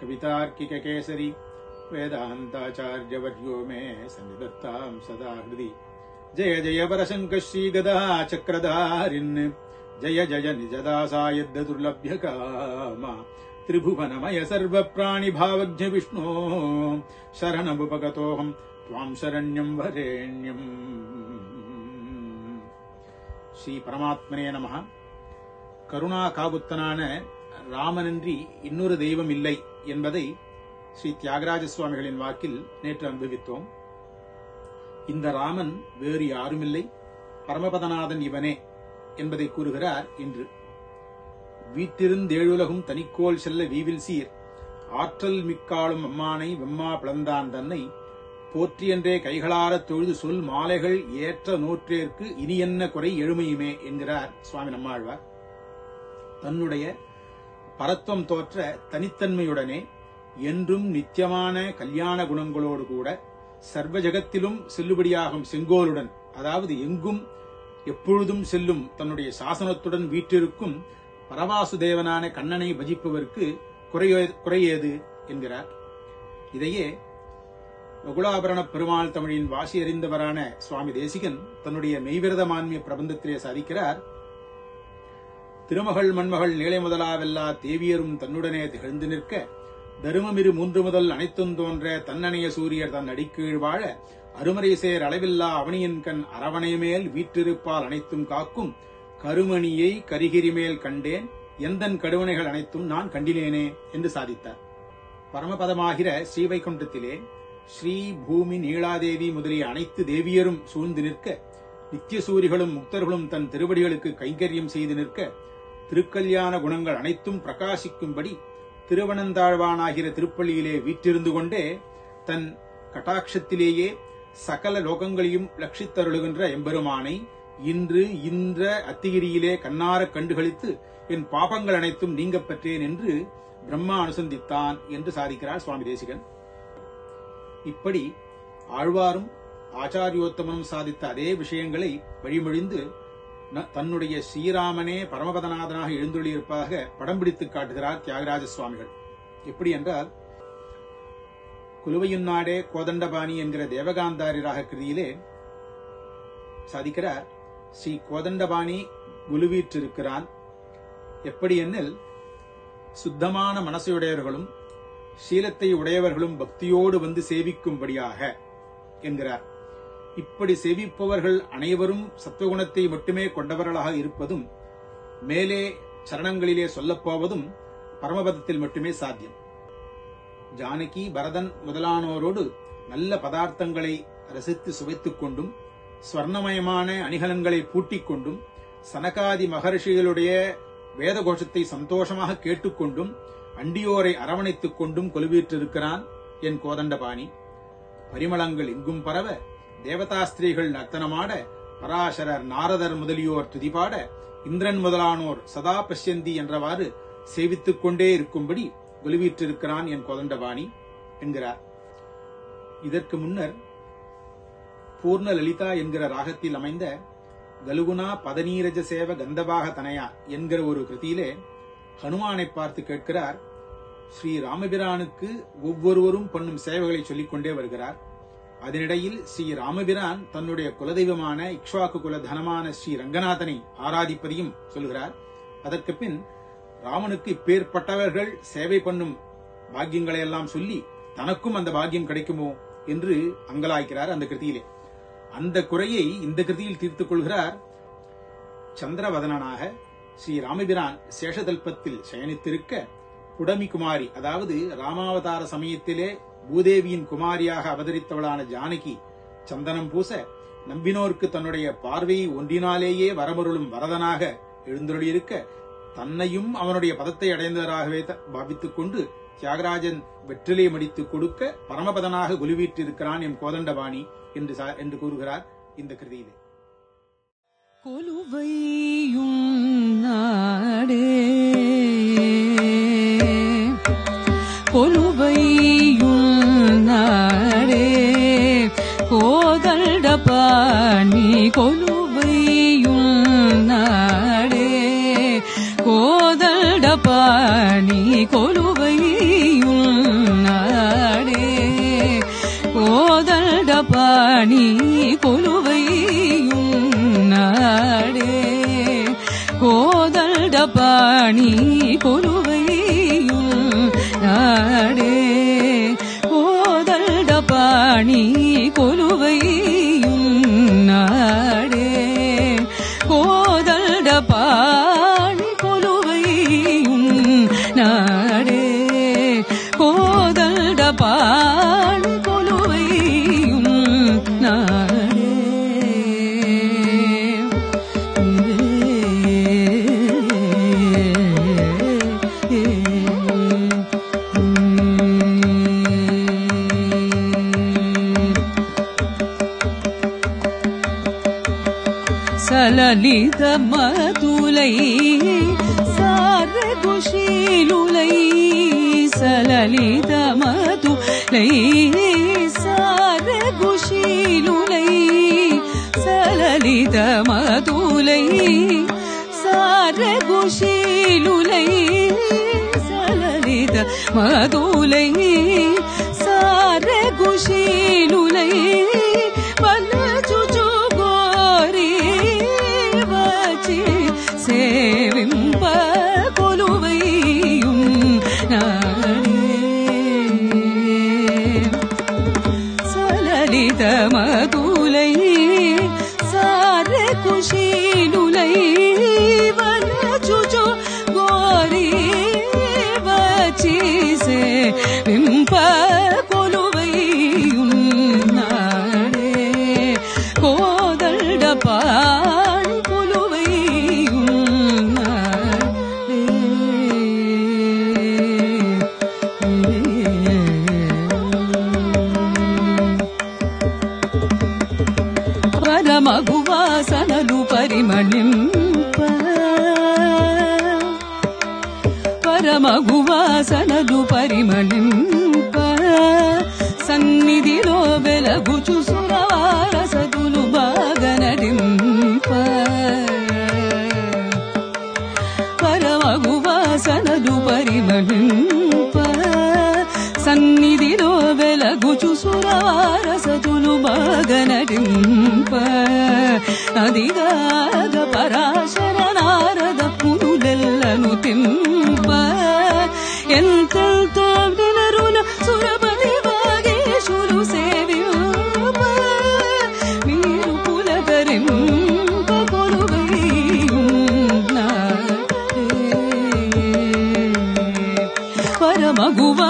कवितार्किक केसरी वेदान्ताचार्यवर्यो मे सन्निधत्तां सदा हृदि। जय जय वरशङ्कश्रीगदा चक्रधारिन्। जय जय निजदासायद्दुर्लभ्यकामा त्रिभुवनमय सर्वप्राणिभावज्ञ विष्णो शरणमुपगतोऽहं त्वां शरण्यं वरेण्यम्। श्रीपरमात्मने नमः। करुणाकावुत्तनान ராமனின்றி இன்னொரு தெய்வம் இல்லை என்பதை ஸ்ரீ தியாகராஜ சுவாமிகளின் வாக்கில் நேற்று அனுபவித்தோம். இந்த ராமன் வேறு யாருமில்லை. பரமபதநாதன் இவனே என்பதை கூறுகிறார் இன்று. வீட்டிருந்தேழுலகும் தனிக்கோள் செல்ல வீவில் சீர். ஆற்றல் மிக்காளும் அம்மானை வெம்மா பிளந்தான் தன்னை. போற்றியன்றே கைகளாரத் தொழுது சொல் மாலைகள் ஏற்ற நூற்றேற்கு இனி என்ன குறை எழுமையுமே என்கிறார் சுவாமி நம்மாழ்வார். தன்னுடைய பரத்வம் தோற்ற தனித்தன்மையுடனே என்றும் நித்தியமான கல்யாண குணங்களோடு கூட சர்வ ஜகத்திலும் செல்லுபடியாகும் செங்கோலுடன் அதாவது எங்கும் எப்பொழுதும் செல்லும் தன்னுடைய சாசனத்துடன் வீற்றிருக்கும் பரவாசுதேவனான கண்ணனை பஜிப்பவருக்கு குறையேது என்கிறார். இதையே வகுலாபரண பெருமாள் தமிழின் வாசி அறிந்தவரான சுவாமி தேசிகன் தன்னுடைய மெய்விரத மான்மிய பிரபந்தத்திலே சாதிக்கிறார். திருமகள் மண்மகள் நீளை முதலாவெல்லா தேவியரும் தன்னுடனே திகழ்ந்து நிற்க தருமமிரு மூன்று முதல் அனைத்தும் தோன்ற தன்னணைய சூரியர் தன் அடிக்கீழ் வாழ அருமறை சேர் அளவில்லா அவனியின் கண் அரவணை மேல் வீற்றிருப்பால் அனைத்தும் காக்கும் கருமணியை கரிகிரி மேல் கண்டேன் எந்தன் கடுவனைகள் அனைத்தும் நான் கண்டிலேனே என்று சாதித்தார். பரமபதமாகிற ஸ்ரீவைகுண்டத்திலே ஸ்ரீ பூமி நீலாதேவி முதலிய அனைத்து தேவியரும் சூழ்ந்து நிற்க நித்திய சூரிகளும் முக்தர்களும் தன் திருவடிகளுக்கு கைங்கரியம் செய்து நிற்க திருக்கல்யாண குணங்கள் அனைத்தும் பிரகாசிக்கும்படி திருவனந்தாழ்வானாகிற திருப்பள்ளியிலே வீற்றிருந்து கொண்டே தன் கட்டாட்சத்திலேயே சகல லோகங்களையும் லட்சித்தருளுகின்ற எம்பெருமானை இன்று இந்த அத்திகிரியிலே கண்ணாரக் கண்டுகளித்து என் பாபங்கள் அனைத்தும் நீங்க பெற்றேன் என்று பிரம்மா அனுசந்தித்தான் என்று சாதிக்கிறார் சுவாமி தேசிகன். இப்படி ஆழ்வாரும் ஆச்சாரியோத்தமனும் சாதித்த அதே விஷயங்களை வழிமொழிந்து தன்னுடைய ஸ்ரீராமனே பரமபதநாதனாக எழுந்துள்ளியிருப்பதாக படம் பிடித்து காட்டுகிறார் தியாகராஜ சுவாமிகள் எப்படி என்றால் குலுவையுன்னாடே கோதண்டபாணி என்கிற தேவகாந்தாரி ராக கிருதியிலே சாதிக்கிறார் ஸ்ரீ கோதண்டபாணி குலுவீற்றிருக்கிறான் எப்படி என்னில் சுத்தமான மனசையுடையவர்களும் சீலத்தை உடையவர்களும் பக்தியோடு வந்து சேவிக்கும்படியாக என்கிறார். இப்படி சேவிப்பவர்கள் அனைவரும் சத்துவகுணத்தை மட்டுமே கொண்டவர்களாக இருப்பதும் மேலே சரணங்களிலே சொல்லப்போவதும் பரமபதத்தில் மட்டுமே சாத்தியம். ஜானகி பரதன் முதலானோரோடு நல்ல பதார்த்தங்களை ரசித்து சுவைத்துக் கொண்டும் ஸ்வர்ணமயமான அணிகலன்களை பூட்டிக் கொண்டும் சனகாதி மகர்ஷிகளுடைய வேத கோஷத்தை சந்தோஷமாக கேட்டுக்கொண்டும் அண்டியோரை அரவணைத்துக் கொண்டும் கொலுவீற்றிருக்கிறான் என் கோதண்டபாணி. பரிமளங்கள் எங்கும் பரவ தேவதாஸ்திரீகள் நர்த்தனமாட பராசரர் நாரதர் முதலியோர் துதிபாட இந்திரன் முதலானோர் சதா பஷ்யந்தி என்றவாறு சேவித்துக் கொண்டே இருக்கும்படி கொலுவீற்றிருக்கிறான் என் கொதண்டபாணி என்கிறார். இதற்கு முன்னர் பூர்ண லலிதா என்கிற ராகத்தில் அமைந்த கலுகுணா பதநீரஜ சேவ கந்தபாக தனயா என்கிற ஒரு கிருதியிலே ஹனுமானை பார்த்து கேட்கிறார். ஸ்ரீ ராமபிரானுக்கு ஒவ்வொருவரும் பண்ணும் சேவைகளை சொல்லிக்கொண்டே வருகிறார். அதனிடையில் ஸ்ரீ ராமபிரான் தன்னுடைய குலதெய்வமான இக்ஷ்வாக்கு குல தனமான ஸ்ரீ ரங்கநாதனை ஆராதிப்பதையும் சொல்கிறார். அதற்கு பின் ராமனுக்கு இப்பேற்பட்டவர்கள் சேவை பண்ணும் பாக்கியங்களை எல்லாம் சொல்லி தனக்கும் அந்த பாக்கியம் கிடைக்குமோ என்று அங்கலாய்க்கிறார் அந்த கிருதியிலே. அந்த குறையை இந்த கிருதியில் தீர்த்துக் கொள்கிறார் சந்திரவதனனாக ஸ்ரீ ராமபிரான் சேஷதல்பத்தில் சயனித்திருக்க குடமி குமாரி அதாவது ராமாவதார சமயத்திலே பூதேவியின் குமாரியாக அவதரித்தவளான ஜானகி சந்தனம் பூச நம்பினோருக்கு தன்னுடைய பார்வையை ஒன்றினாலேயே வரமருளும் வரதனாக எழுந்தருளியிருக்க தன்னையும் அவனுடைய பதத்தை அடைந்தவராகவே பாவித்துக் கொண்டு தியாகராஜன் வெற்றிலை மடித்து கொடுக்க பரமபதனாக குலுவீற்றிருக்கிறான் என் கோதண்டபாணி என்று என்று கூறுகிறார் இந்த கிருதியிலே. கொலுவையும் நாடே. பாணி கொலுவையும் ಸಲಲಿದಮದುಲೈ ಸಾರಗುಶೀಲುಲೈ ಸಲಲಿದಮದುಲೈ ಸಾರಗುಶೀಲುಲೈ ಸಲಲಿದಮದುಲೈ ಸಾರಗುಶೀಲುಲೈ ಸಲಲಿದ ಮದುಲೈ ಸಾರಗುಶೀಲ ಮಾಡಿದ ಮಗು పరిమళింప. సన్నిధిలో వెలగుచు సురవారసతులు బాగా బాగనడింప. పరమగు వాసనలు పరిమళింప. సన్నిధిలో వెలగుచు సురవారసతులు బాగా నటింప అదిగా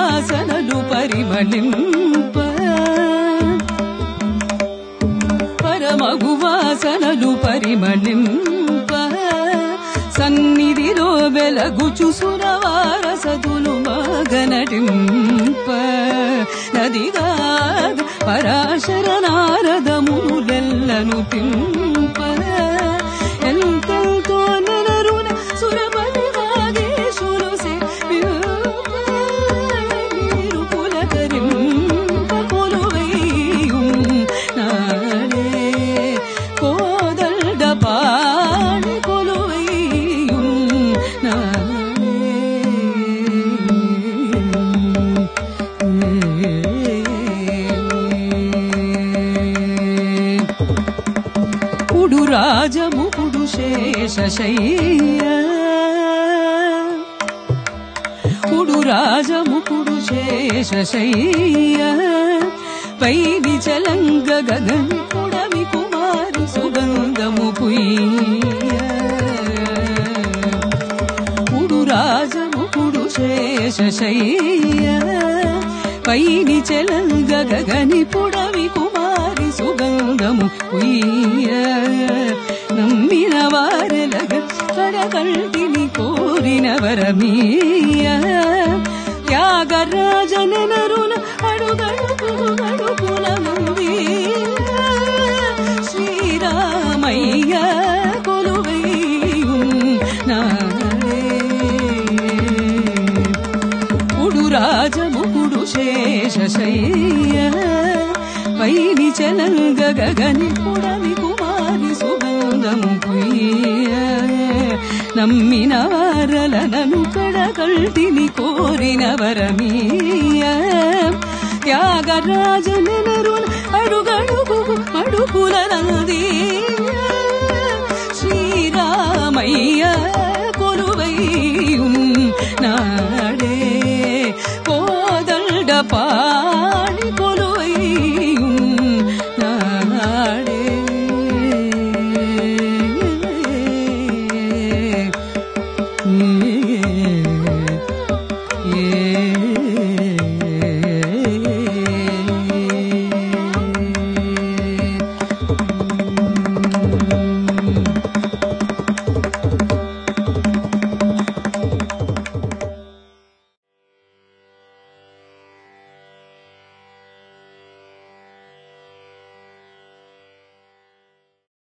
పరమగువాసనలు పరిమళింప పరమగువాసనలు పరిమళింప సన్నిధిలో వెలగుచు సురవారసతులు మగనటింప నదిగా పరాశర నారదములెల్లను తింప కుడు రాజముకుడు శేషశయ్య కుడు రాజముకుడు శేషశయ్య పై విచలంగ గగన్ కుడమి కుమారి సుగంధము పుయ్య కుడు రాజముకుడు శేషశయ్య పైని చెలంగ గగని పుడవి కుమారి సుగంధము ఉయ్య నమ్మిన వారెలగ కడకల్టిని కోరిన వరమీయ. త్యాగరాజనరుల అడుగడుగు గడుపుల ముంది శ్రీరామయ్య కొలువైயும் ఉడు రాజముకుడు శేషశయ్య పైని చలంగ గగని పుడమి సుగంధము పుయ్య నమ్మిన వారలనను కడకల్టిని కోరిన వరమీయ త్యాగరాజనరుల అడుగడుగు అడుగుల నంది